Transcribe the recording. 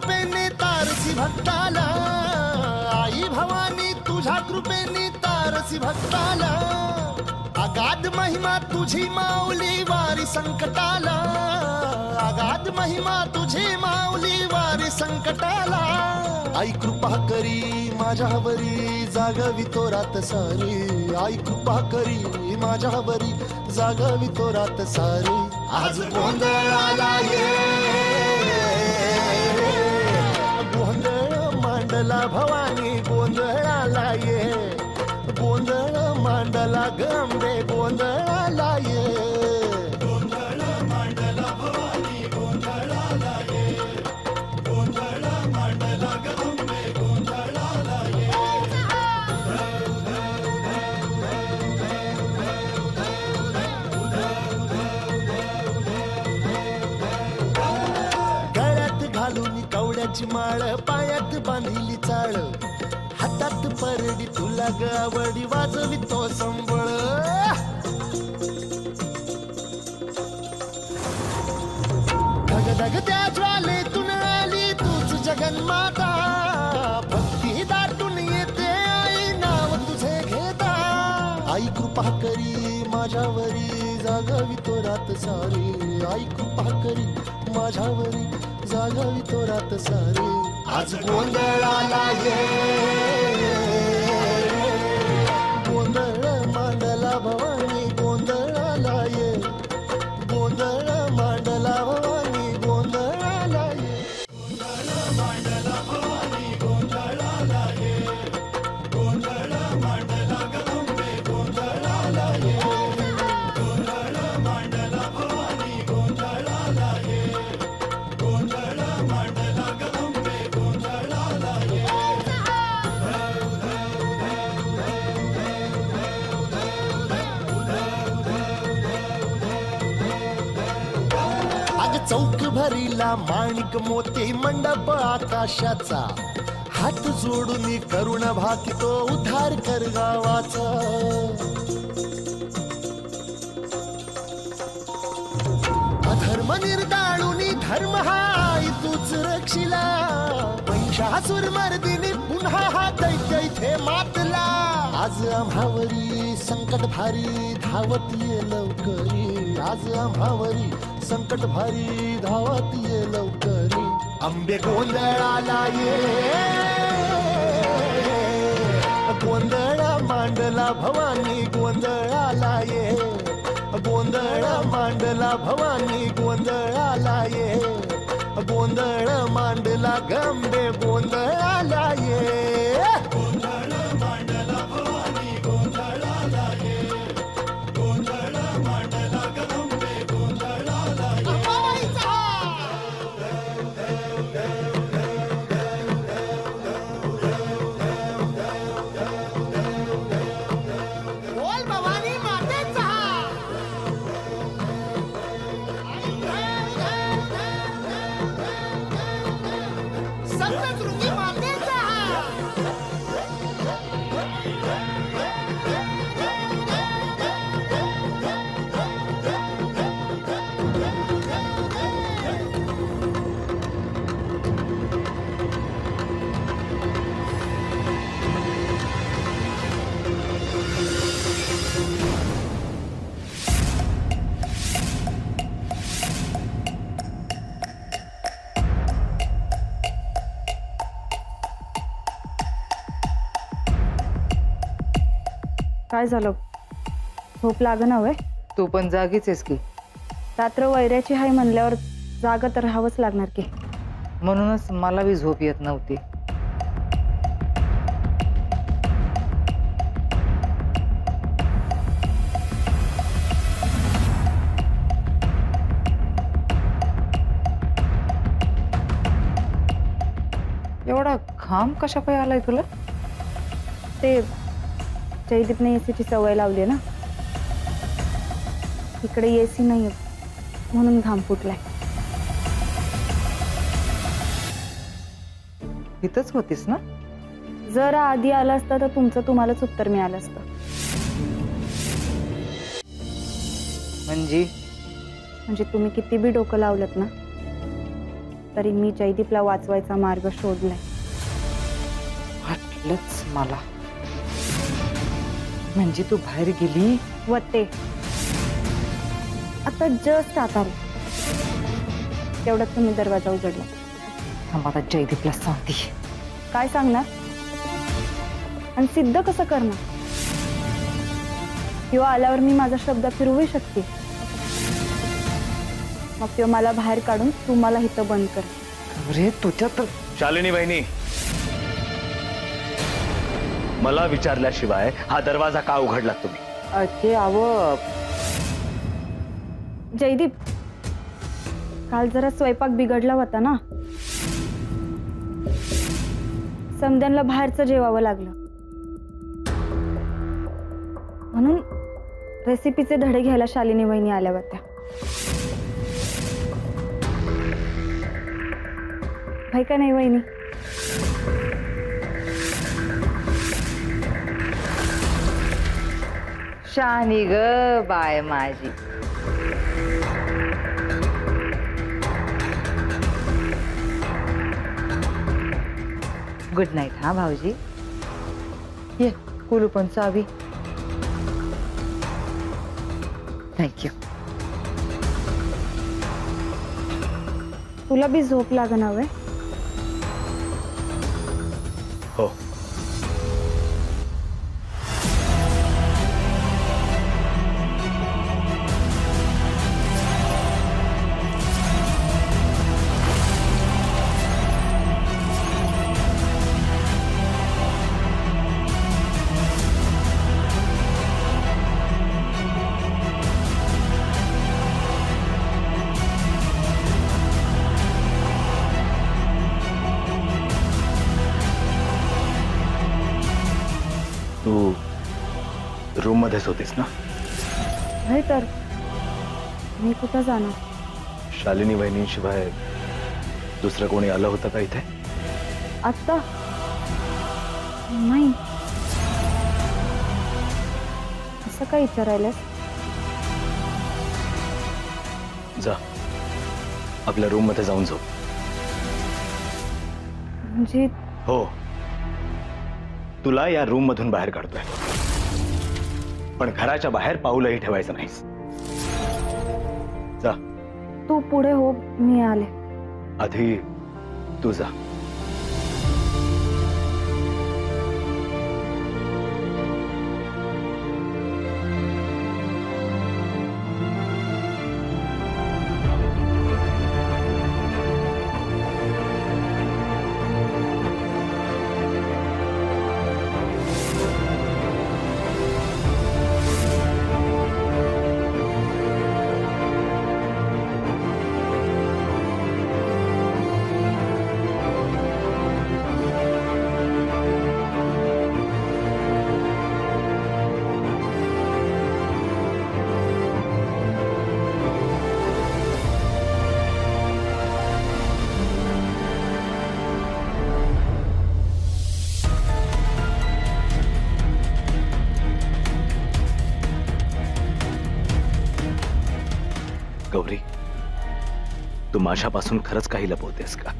कृपेने तारसी भक्ताला. आई भवानी तुझ्या कृपेने तारसी भक्ताला. अगाध महिमा तुझी माऊली वारी संकटाला. अगाध महिमा तुझी माऊली वारी संकटाला. आई कृपा करी माझ्यावरी जागावी तो रात सारी. आई कृपा करी माझ्यावरी जागावी तो रात सारी. आज गोंधळाला ये. मांडला भवानी गोंधळाला ये. गोंधळ मांडला गंबे माझी माळ पायात बांधिली चाळ. हातात परडी तुला गावडी वाजवी तो संबळ. धग धग त्या ज्वालेतून आली तूच जगन्माता. भक्ती दाटून येते आई नाव तुझे घेता. आई कृपा करी माझ्यावरी. जागावी तो रात सारे. आई पाकरी माझ्यावरी. जागावी तो रात सारे. आज गोंधळाला ये. भरिला माणिक मोती मंडप आकाशाचा. हात जोडून करुण भाकितो उद्धार कर गावाचा. अधर्म निर्दाळून धर्म हाय तूच रक्षिला. महिषासुर मर्दिनी पुन्हा हा दैत्य इथे मात आज आम्हावरी संकट भारी धावत ये लवकरी. आज आम्हावरी संकट भारी धावत ये लवकरी. आंबे गोंधळाला ये. गोंधळा मांडला भवानी गोंधळाला ये. गोंधळा मांडला भवानी गोंधळाला ये. गोंधळ मांडला गंबे गोंधळाला ये. काय झालं? झोप तू पण जागीच आहेस की. रात्र वैऱ्याची हाय म्हणल्यावर जागा तर राहावंच लागणार की. म्हणूनच मला बी झोप येत नव्हती. एवढा घाम कशा पाय आलाय तुला? ते जयदीपने एसीची सवय लावली ना. इकडे एसी नाही म्हणून घाम फुटलाय. इथंच होतीस ना? जर आधी आलं असतं तर तुमचं तुम्हालाच उत्तर मिळालं असतं. म्हणजे? म्हणजे तुम्ही किती बी डोकं लावलं ना तरी मी जयदीपला वाचवायचा मार्ग शोधलाय. वाटलंच मला. म्हणजे तू बाहेर गेली? व ते आता जस्ट आता. तेवढ्यात तुम्ही दरवाज़ा उघडला. थांब आता जयदीपला सांगते काय सांगणार? आणि सिद्ध कसं करणार? किंवा आल्यावर मी माझा शब्द फिरवू शकते? मग किंवा मला बाहेर काढून तू मला इथं बंद कर. अरे तुझ्या तर शालिनी बहिणी मला विचारल्याशिवाय हा दरवाज़ा का उघडला तुम्ही? ते आव जयदीप, काल जरा स्वयंपाक बिघडला होता ना? समद्यांना बाहेरचं जेवावं लागलं. म्हणून रेसिपीचे धडे घ्यायला शालिनी वहिनी आल्या होत्या. भाई का नाही वहिनी? शानी ग बाय माझी गुड नाईट हा भाऊजी? ये कुलू पण चावी थँक्यू तुला बी झोप लागण हवंय हो। रूम मध्येच होतीस ना? नाही तर मी कुठं जाणार शालिनी बहिणींशिवाय दुसरं कोणी आलं होतं का इथे? आत्ता नाही। असं काय विचारायलास जा आपल्या रूम मध्ये जाऊन झोप. म्हणजे? हो. तुला या रूम मधून बाहेर काढतोय. पण घराच्या बाहेर पाऊलही ठेवायचं नाहीस. जा. तू पुढे हो मी आले. आधी तू जा. गौरी तू माझ्यापासून खरंच काही लपवतेस का?